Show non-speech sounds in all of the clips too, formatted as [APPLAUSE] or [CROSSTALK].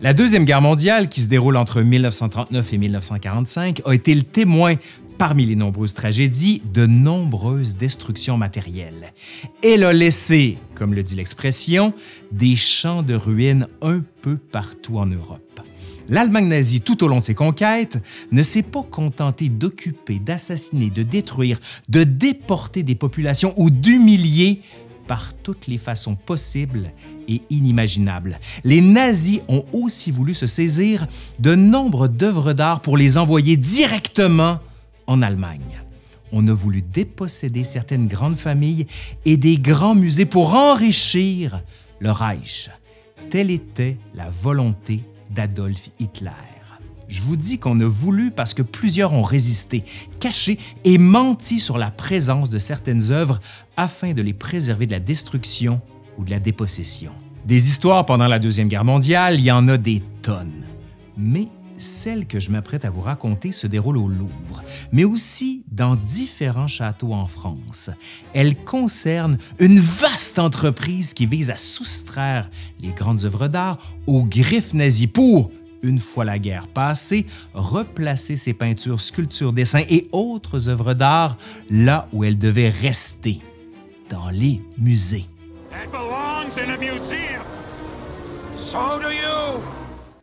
La Deuxième Guerre mondiale, qui se déroule entre 1939 et 1945, a été le témoin, parmi les nombreuses tragédies, de nombreuses destructions matérielles. Elle a laissé, comme le dit l'expression, des champs de ruines un peu partout en Europe. L'Allemagne nazie, tout au long de ses conquêtes, ne s'est pas contentée d'occuper, d'assassiner, de détruire, de déporter des populations ou d'humilier par toutes les façons possibles et inimaginables. Les nazis ont aussi voulu se saisir de nombre d'œuvres d'art pour les envoyer directement en Allemagne. On a voulu déposséder certaines grandes familles et des grands musées pour enrichir le Reich. Telle était la volonté d'Adolf Hitler. Je vous dis qu'on a voulu parce que plusieurs ont résisté, caché et menti sur la présence de certaines œuvres afin de les préserver de la destruction ou de la dépossession. Des histoires pendant la Deuxième Guerre mondiale, il y en a des tonnes. Mais celle que je m'apprête à vous raconter se déroule au Louvre, mais aussi dans différents châteaux en France. Elle concerne une vaste entreprise qui vise à soustraire les grandes œuvres d'art aux griffes nazies pour, une fois la guerre passée, replacer ces peintures, sculptures, dessins et autres œuvres d'art là où elles devaient rester, dans les musées.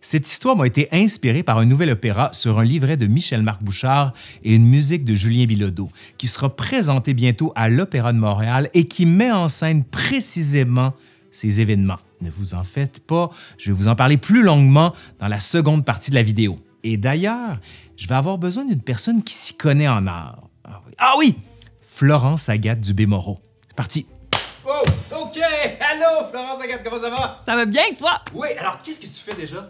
Cette histoire m'a été inspirée par un nouvel opéra sur un livret de Michel-Marc Bouchard et une musique de Julien Bilodeau, qui sera présenté bientôt à l'Opéra de Montréal et qui met en scène précisément ces événements. Ne vous en faites pas, je vais vous en parler plus longuement dans la seconde partie de la vidéo. Et d'ailleurs, je vais avoir besoin d'une personne qui s'y connaît en art. Ah oui, ah oui! Florence Agathe Dubé-Moreau. C'est parti! Oh, OK! Allô, Florence Agathe, comment ça va? Ça va bien, toi? Oui, alors qu'est-ce que tu fais déjà?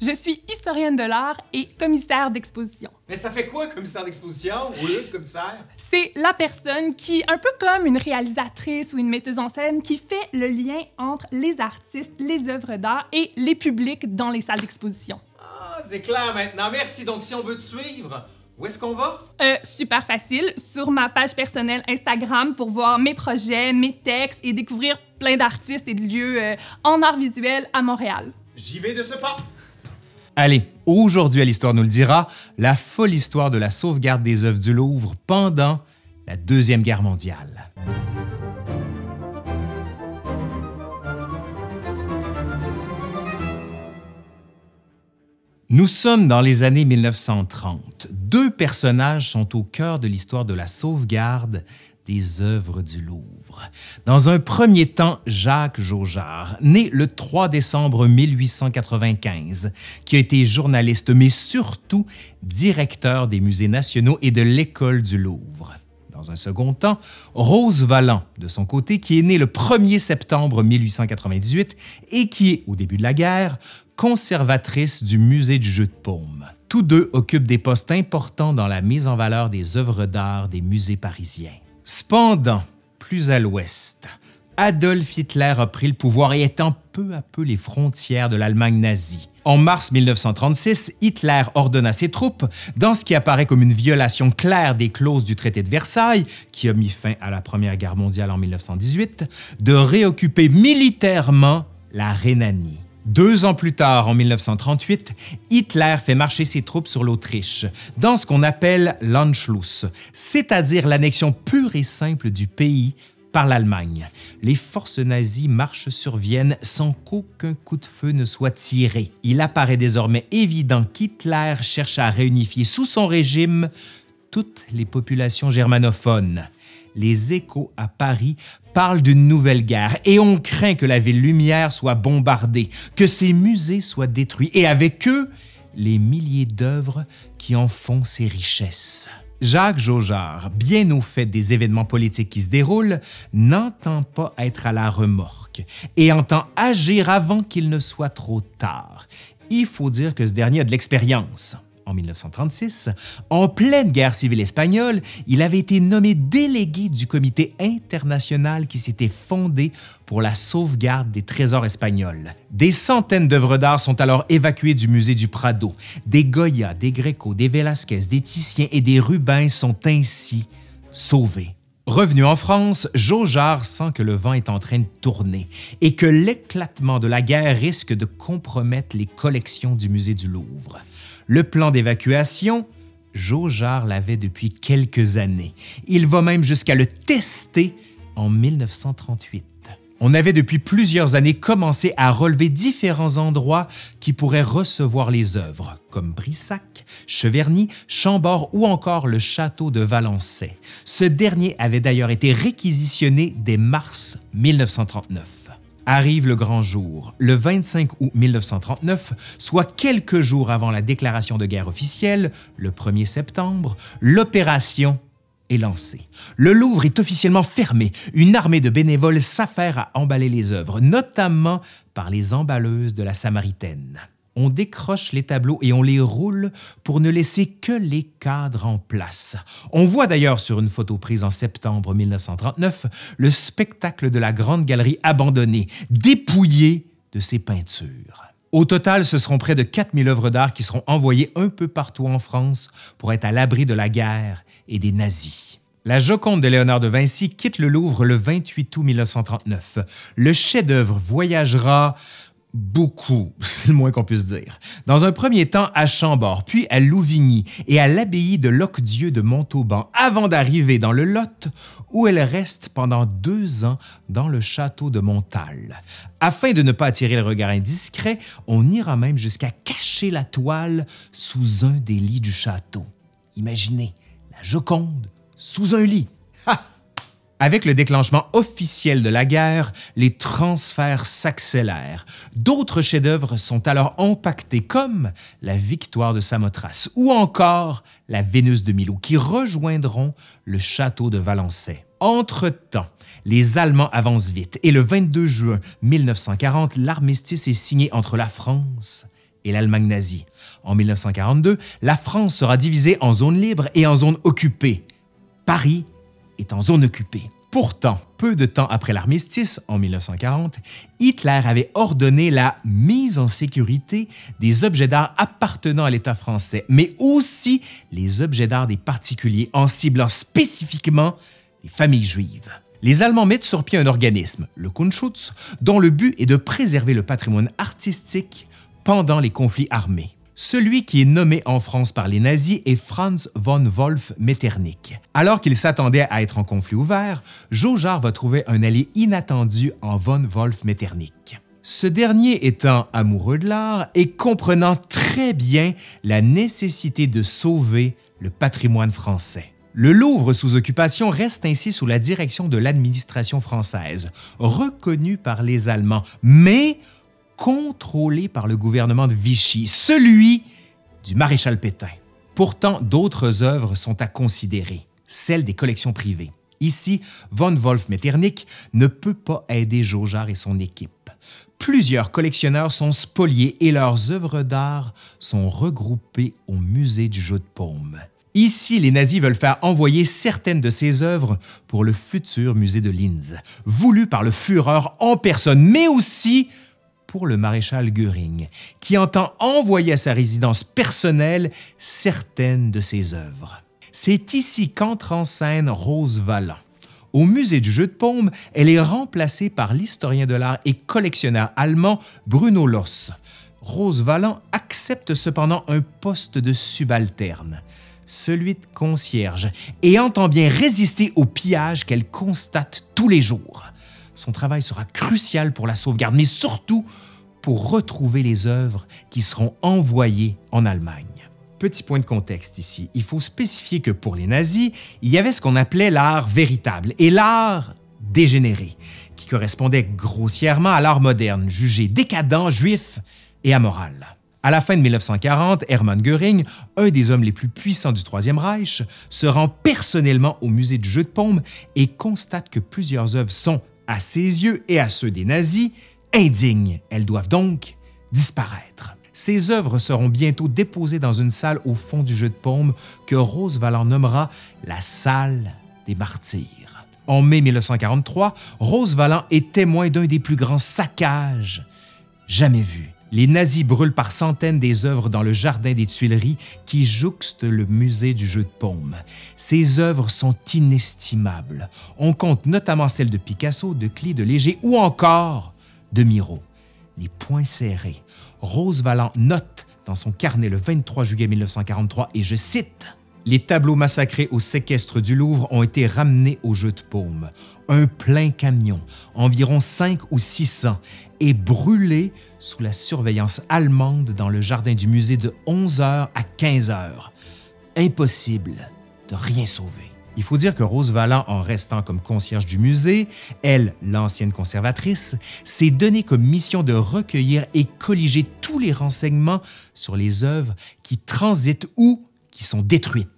Je suis historienne de l'art et commissaire d'exposition. Mais ça fait quoi, commissaire d'exposition lieu de commissaire? C'est la personne qui, un peu comme une réalisatrice ou une metteuse en scène, qui fait le lien entre les artistes, les œuvres d'art et les publics dans les salles d'exposition. Ah, c'est clair maintenant. Merci. Donc, si on veut te suivre, où est-ce qu'on va? Euh, super facile, sur ma page personnelle Instagram pour voir mes projets, mes textes et découvrir plein d'artistes et de lieux euh, en art visuel à Montréal. J'y vais de ce pas. Allez, aujourd'hui à l'Histoire nous le dira, la folle histoire de la sauvegarde des œuvres du Louvre pendant la Deuxième Guerre mondiale. Nous sommes dans les années 1930. Deux personnages sont au cœur de l'histoire de la sauvegarde des œuvres du Louvre. Dans un premier temps, Jacques Jaujard, né le 3 décembre 1895, qui a été journaliste, mais surtout directeur des musées nationaux et de l'École du Louvre. Dans un second temps, Rose Valland, de son côté, qui est née le 1er septembre 1898 et qui est, au début de la guerre, conservatrice du musée du jeu de paume. Tous deux occupent des postes importants dans la mise en valeur des œuvres d'art des musées parisiens. Cependant, plus à l'ouest, Adolf Hitler a pris le pouvoir et étend peu à peu les frontières de l'Allemagne nazie. En mars 1936, Hitler ordonna ses troupes, dans ce qui apparaît comme une violation claire des clauses du traité de Versailles, qui a mis fin à la Première Guerre mondiale en 1918, de réoccuper militairement la Rhénanie. Deux ans plus tard, en 1938, Hitler fait marcher ses troupes sur l'Autriche, dans ce qu'on appelle l'Anschluss, c'est-à-dire l'annexion pure et simple du pays par l'Allemagne. Les forces nazies marchent sur Vienne sans qu'aucun coup de feu ne soit tiré. Il apparaît désormais évident qu'Hitler cherche à réunifier sous son régime toutes les populations germanophones les échos à Paris parlent d'une nouvelle guerre et on craint que la ville lumière soit bombardée, que ses musées soient détruits et avec eux les milliers d'œuvres qui en font ses richesses. Jacques Jaujard, bien au fait des événements politiques qui se déroulent, n'entend pas être à la remorque et entend agir avant qu'il ne soit trop tard. Il faut dire que ce dernier a de l'expérience. En 1936, en pleine guerre civile espagnole, il avait été nommé délégué du comité international qui s'était fondé pour la sauvegarde des trésors espagnols. Des centaines d'œuvres d'art sont alors évacuées du musée du Prado. Des Goya, des Greco, des Velázquez, des Titiens et des Rubens sont ainsi sauvés. Revenu en France, Jaujard sent que le vent est en train de tourner et que l'éclatement de la guerre risque de compromettre les collections du musée du Louvre. Le plan d'évacuation, Jaujard l'avait depuis quelques années. Il va même jusqu'à le tester en 1938. On avait depuis plusieurs années commencé à relever différents endroits qui pourraient recevoir les œuvres, comme Brissac, Cheverny, Chambord ou encore le château de Valençay. Ce dernier avait d'ailleurs été réquisitionné dès mars 1939. Arrive le grand jour, le 25 août 1939, soit quelques jours avant la déclaration de guerre officielle, le 1er septembre, l'opération est lancée. Le Louvre est officiellement fermé. Une armée de bénévoles s'affaire à emballer les œuvres, notamment par les emballeuses de la Samaritaine on décroche les tableaux et on les roule pour ne laisser que les cadres en place. On voit d'ailleurs sur une photo prise en septembre 1939 le spectacle de la Grande Galerie abandonnée, dépouillée de ses peintures. Au total, ce seront près de 4000 œuvres d'art qui seront envoyées un peu partout en France pour être à l'abri de la guerre et des nazis. La Joconde de Léonard de Vinci quitte le Louvre le 28 août 1939. Le chef-d'œuvre voyagera beaucoup, [LAUGHS] c'est le moins qu'on puisse dire. Dans un premier temps à Chambord, puis à Louvigny et à l'abbaye de Locdieu de Montauban, avant d'arriver dans le Lot, où elle reste pendant deux ans dans le château de Montal. Afin de ne pas attirer le regard indiscret, on ira même jusqu'à cacher la toile sous un des lits du château. Imaginez, la Joconde sous un lit. Avec le déclenchement officiel de la guerre, les transferts s'accélèrent. D'autres chefs-d'œuvre sont alors impactés, comme la Victoire de Samothrace ou encore la Vénus de Milo, qui rejoindront le château de Valençay. Entre-temps, les Allemands avancent vite et le 22 juin 1940, l'armistice est signé entre la France et l'Allemagne nazie. En 1942, la France sera divisée en zone libre et en zone occupée. Paris est en zone occupée. Pourtant, peu de temps après l'armistice, en 1940, Hitler avait ordonné la mise en sécurité des objets d'art appartenant à l'État français, mais aussi les objets d'art des particuliers, en ciblant spécifiquement les familles juives. Les Allemands mettent sur pied un organisme, le Kunschutz, dont le but est de préserver le patrimoine artistique pendant les conflits armés. Celui qui est nommé en France par les nazis est Franz von Wolf Metternich. Alors qu'il s'attendait à être en conflit ouvert, Jaujard va trouver un allié inattendu en von Wolf Metternich. Ce dernier étant amoureux de l'art et comprenant très bien la nécessité de sauver le patrimoine français. Le Louvre sous occupation reste ainsi sous la direction de l'administration française, reconnue par les Allemands, mais contrôlé par le gouvernement de Vichy, celui du maréchal Pétain. Pourtant, d'autres œuvres sont à considérer, celles des collections privées. Ici, von Wolf Metternich ne peut pas aider Jaujard et son équipe. Plusieurs collectionneurs sont spoliés et leurs œuvres d'art sont regroupées au musée du jeu de paume. Ici, les nazis veulent faire envoyer certaines de ces œuvres pour le futur musée de Linz, voulu par le Führer en personne, mais aussi pour le maréchal Göring, qui entend envoyer à sa résidence personnelle certaines de ses œuvres. C'est ici qu'entre en scène Rose Valland. Au musée du jeu de paume, elle est remplacée par l'historien de l'art et collectionneur allemand Bruno Loss. Rose Valland accepte cependant un poste de subalterne, celui de concierge, et entend bien résister au pillage qu'elle constate tous les jours. Son travail sera crucial pour la sauvegarde, mais surtout pour retrouver les œuvres qui seront envoyées en Allemagne. Petit point de contexte ici, il faut spécifier que pour les nazis, il y avait ce qu'on appelait l'art véritable et l'art dégénéré, qui correspondait grossièrement à l'art moderne, jugé décadent, juif et amoral. À la fin de 1940, Hermann Göring, un des hommes les plus puissants du Troisième Reich, se rend personnellement au musée du jeu de paume et constate que plusieurs œuvres sont, à ses yeux et à ceux des nazis, indignes. Elles doivent donc disparaître. Ces œuvres seront bientôt déposées dans une salle au fond du jeu de paume que Rose Valland nommera la salle des martyrs. En mai 1943, Rose Valland est témoin d'un des plus grands saccages jamais vus. Les nazis brûlent par centaines des œuvres dans le jardin des Tuileries qui jouxte le musée du jeu de paume. Ces œuvres sont inestimables. On compte notamment celles de Picasso, de Klee, de Léger ou encore de Miro. Les poings serrés. Rose Valland note dans son carnet le 23 juillet 1943, et je cite les tableaux massacrés au séquestre du Louvre ont été ramenés au jeu de paume. Un plein camion, environ 5 ou 600, est brûlé sous la surveillance allemande dans le jardin du musée de 11 h à 15 h. Impossible de rien sauver. Il faut dire que Rose Valland, en restant comme concierge du musée, elle, l'ancienne conservatrice, s'est donné comme mission de recueillir et colliger tous les renseignements sur les œuvres qui transitent ou qui sont détruites.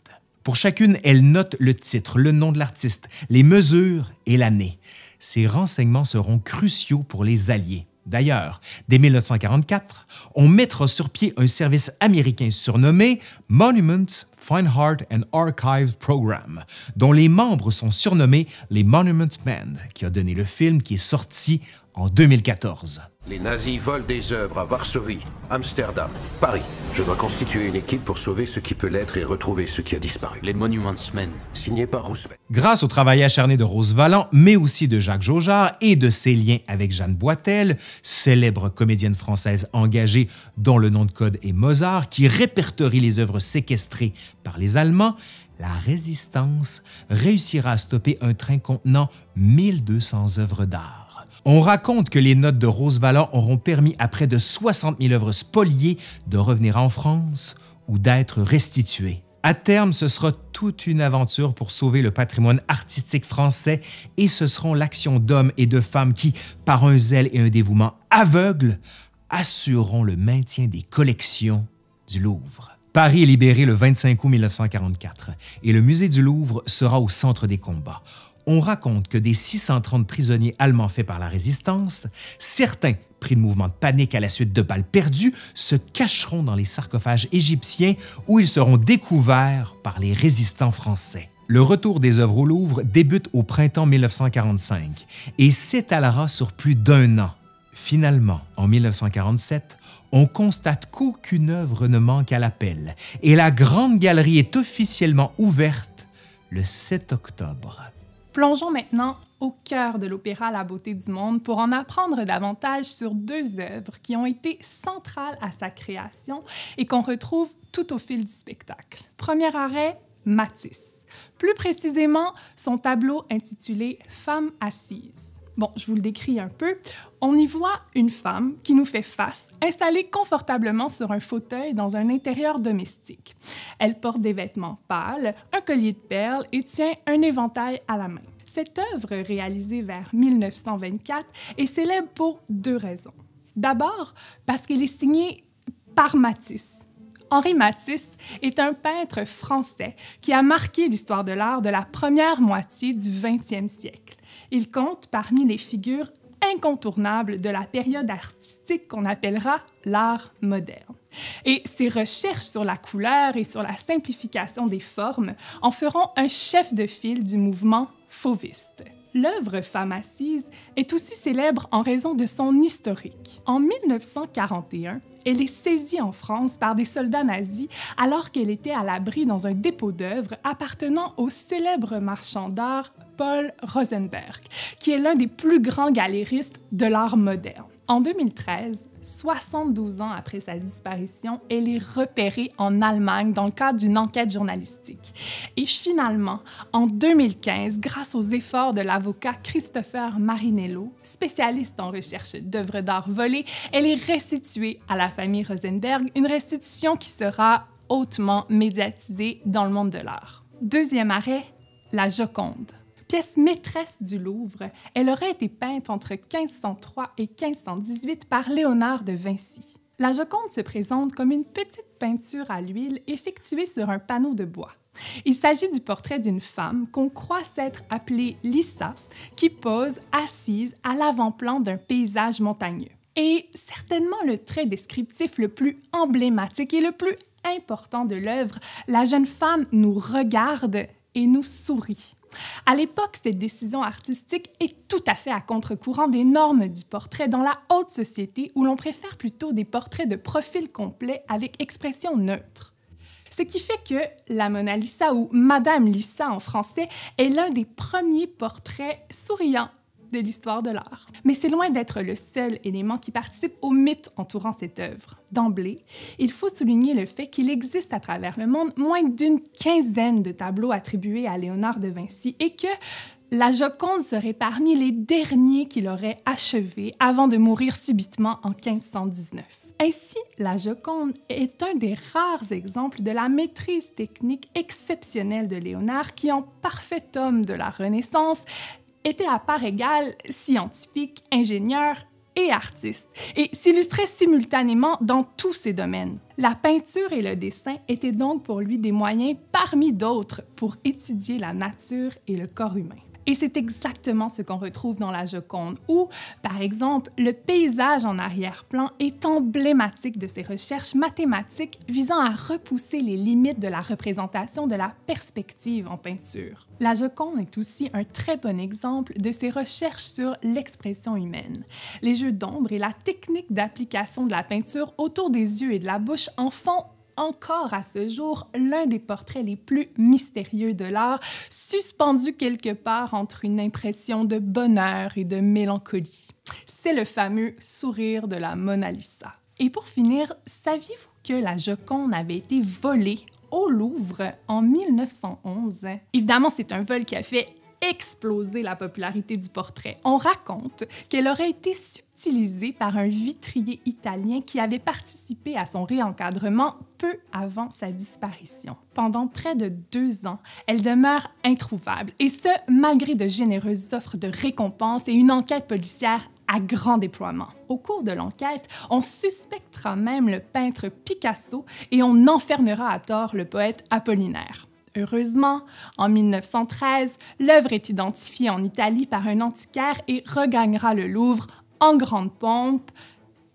Pour chacune, elle note le titre, le nom de l'artiste, les mesures et l'année. Ces renseignements seront cruciaux pour les Alliés. D'ailleurs, dès 1944, on mettra sur pied un service américain surnommé Monuments Fine and Archives Program, dont les membres sont surnommés les Monument Men, qui a donné le film qui est sorti en 2014. Les nazis volent des œuvres à Varsovie, Amsterdam, Paris. Je dois constituer une équipe pour sauver ce qui peut l'être et retrouver ce qui a disparu. Les Monuments Men. Signé par Roosevelt. Grâce au travail acharné de Rose Valland, mais aussi de Jacques Jaujard et de ses liens avec Jeanne Boitel, célèbre comédienne française engagée dont le nom de code est Mozart, qui répertorie les œuvres séquestrées par les Allemands, la résistance réussira à stopper un train contenant 1200 œuvres d'art. On raconte que les notes de Rose Valland auront permis à près de 60 000 œuvres spoliées de revenir en France ou d'être restituées. À terme, ce sera toute une aventure pour sauver le patrimoine artistique français et ce seront l'action d'hommes et de femmes qui, par un zèle et un dévouement aveugles, assureront le maintien des collections du Louvre. Paris est libéré le 25 août 1944 et le musée du Louvre sera au centre des combats. On raconte que des 630 prisonniers allemands faits par la résistance, certains pris de mouvements de panique à la suite de balles perdues, se cacheront dans les sarcophages égyptiens où ils seront découverts par les résistants français. Le retour des œuvres au Louvre débute au printemps 1945 et s'étalera sur plus d'un an. Finalement, en 1947, on constate qu'aucune œuvre ne manque à l'appel et la Grande Galerie est officiellement ouverte le 7 octobre. Plongeons maintenant au cœur de l'opéra La beauté du monde pour en apprendre davantage sur deux œuvres qui ont été centrales à sa création et qu'on retrouve tout au fil du spectacle. Premier arrêt, Matisse. Plus précisément, son tableau intitulé Femme assise. Bon, je vous le décris un peu. On y voit une femme qui nous fait face, installée confortablement sur un fauteuil dans un intérieur domestique. Elle porte des vêtements pâles, un collier de perles et tient un éventail à la main. Cette œuvre, réalisée vers 1924, est célèbre pour deux raisons. D'abord, parce qu'elle est signée par Matisse. Henri Matisse est un peintre français qui a marqué l'histoire de l'art de la première moitié du 20e siècle. Il compte parmi les figures incontournables de la période artistique qu'on appellera l'art moderne. Et ses recherches sur la couleur et sur la simplification des formes en feront un chef de file du mouvement fauviste. L'œuvre Femme assise est aussi célèbre en raison de son historique. En 1941, elle est saisie en France par des soldats nazis alors qu'elle était à l'abri dans un dépôt d'œuvres appartenant au célèbre marchand d'art Paul Rosenberg, qui est l'un des plus grands galéristes de l'art moderne. En 2013, 72 ans après sa disparition, elle est repérée en Allemagne dans le cadre d'une enquête journalistique. Et finalement, en 2015, grâce aux efforts de l'avocat Christopher Marinello, spécialiste en recherche d'œuvres d'art volées, elle est restituée à la famille Rosenberg, une restitution qui sera hautement médiatisée dans le monde de l'art. Deuxième arrêt, la Joconde. Pièce maîtresse du Louvre, elle aurait été peinte entre 1503 et 1518 par Léonard de Vinci. La Joconde se présente comme une petite peinture à l'huile effectuée sur un panneau de bois. Il s'agit du portrait d'une femme qu'on croit s'être appelée Lissa, qui pose assise à l'avant-plan d'un paysage montagneux. Et certainement le trait descriptif le plus emblématique et le plus important de l'œuvre, la jeune femme nous regarde et nous sourit. À l'époque, cette décision artistique est tout à fait à contre-courant des normes du portrait dans la haute société où l'on préfère plutôt des portraits de profil complet avec expression neutre. Ce qui fait que la Mona Lisa ou Madame Lisa en français est l'un des premiers portraits souriants de l'histoire de l'art. Mais c'est loin d'être le seul élément qui participe au mythe entourant cette œuvre. D'emblée, il faut souligner le fait qu'il existe à travers le monde moins d'une quinzaine de tableaux attribués à Léonard de Vinci et que la Joconde serait parmi les derniers qu'il aurait achevés avant de mourir subitement en 1519. Ainsi, la Joconde est un des rares exemples de la maîtrise technique exceptionnelle de Léonard qui, en parfait homme de la Renaissance, était à part égale scientifique, ingénieur et artiste, et s'illustrait simultanément dans tous ces domaines. La peinture et le dessin étaient donc pour lui des moyens parmi d'autres pour étudier la nature et le corps humain. Et c'est exactement ce qu'on retrouve dans la Joconde, où, par exemple, le paysage en arrière-plan est emblématique de ses recherches mathématiques visant à repousser les limites de la représentation de la perspective en peinture. La Joconde est aussi un très bon exemple de ses recherches sur l'expression humaine. Les jeux d'ombre et la technique d'application de la peinture autour des yeux et de la bouche en font encore à ce jour l'un des portraits les plus mystérieux de l'art, suspendu quelque part entre une impression de bonheur et de mélancolie. C'est le fameux sourire de la Mona Lisa. Et pour finir, saviez-vous que la Joconde avait été volée au Louvre en 1911? Évidemment, c'est un vol qui a fait exploser la popularité du portrait. On raconte qu'elle aurait été subtilisée par un vitrier italien qui avait participé à son réencadrement peu avant sa disparition. Pendant près de deux ans, elle demeure introuvable, et ce, malgré de généreuses offres de récompenses et une enquête policière à grand déploiement. Au cours de l'enquête, on suspectera même le peintre Picasso et on enfermera à tort le poète Apollinaire. Heureusement, en 1913, l'œuvre est identifiée en Italie par un antiquaire et regagnera le Louvre en grande pompe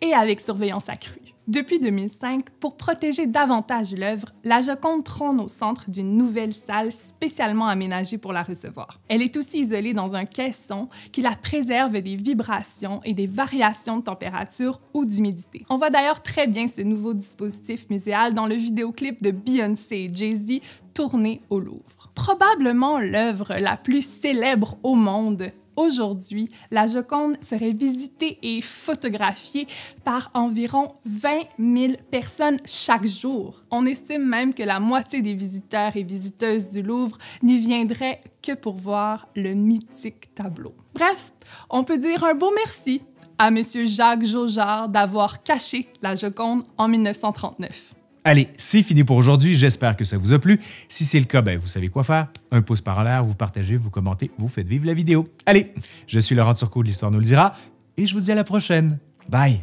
et avec surveillance accrue. Depuis 2005, pour protéger davantage l'œuvre, la Joconde trône au centre d'une nouvelle salle spécialement aménagée pour la recevoir. Elle est aussi isolée dans un caisson qui la préserve des vibrations et des variations de température ou d'humidité. On voit d'ailleurs très bien ce nouveau dispositif muséal dans le vidéoclip de Beyoncé et Jay-Z tourné au Louvre. Probablement l'œuvre la plus célèbre au monde Aujourd'hui, la Joconde serait visitée et photographiée par environ 20 000 personnes chaque jour. On estime même que la moitié des visiteurs et visiteuses du Louvre n'y viendraient que pour voir le mythique tableau. Bref, on peut dire un beau merci à M. Jacques Jaujard d'avoir caché la Joconde en 1939. Allez, c'est fini pour aujourd'hui. J'espère que ça vous a plu. Si c'est le cas, ben, vous savez quoi faire. Un pouce par l'air, vous partagez, vous commentez, vous faites vivre la vidéo. Allez, je suis Laurent Turcot de l'Histoire nous le dira et je vous dis à la prochaine. Bye!